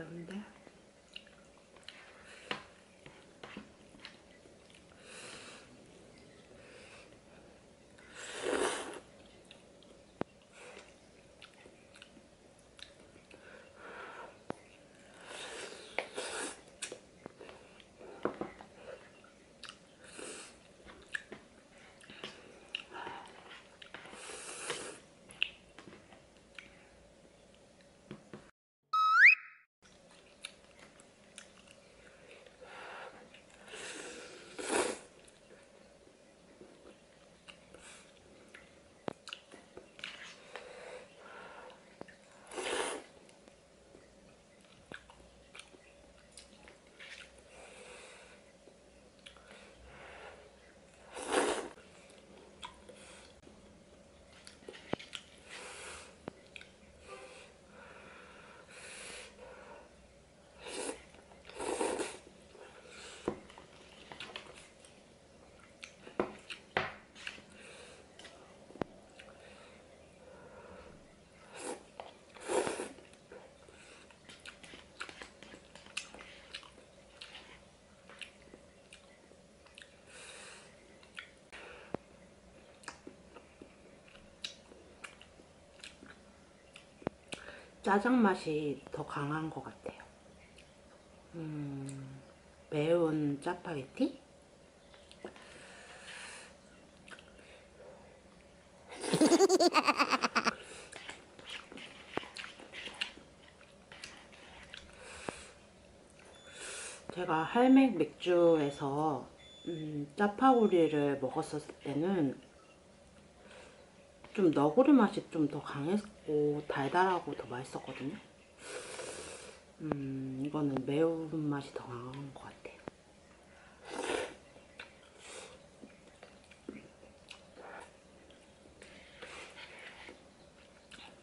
分で。 짜장 맛이 더 강한 것 같아요. 음, 매운 짜파게티? 제가 할맥 맥주에서 음, 짜파구리를 먹었었을 때는 좀 너구리 맛이 좀 더 강했고 달달하고 더 맛있었거든요. 음, 이거는 매운 맛이 더 강한 것 같아요.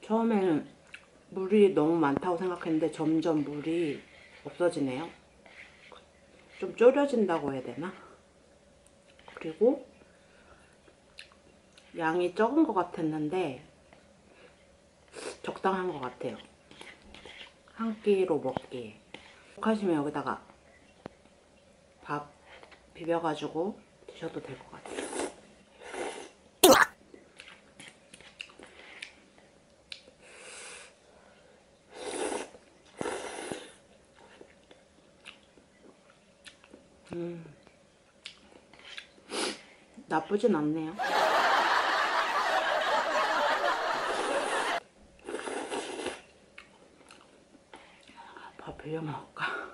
처음에는 물이 너무 많다고 생각했는데 점점 물이 없어지네요. 좀 졸여진다고 해야 되나? 그리고 양이 적은 것 같았는데 적당한 것 같아요. 한 끼로 먹기에. 하시면 여기다가 밥 비벼가지고 드셔도 될 것 같아요. 음, 나쁘진 않네요. 밥 비벼 먹을까?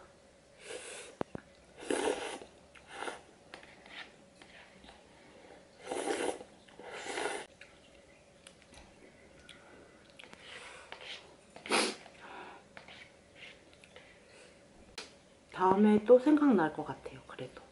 다음에 또 생각날 것 같아요. 그래도.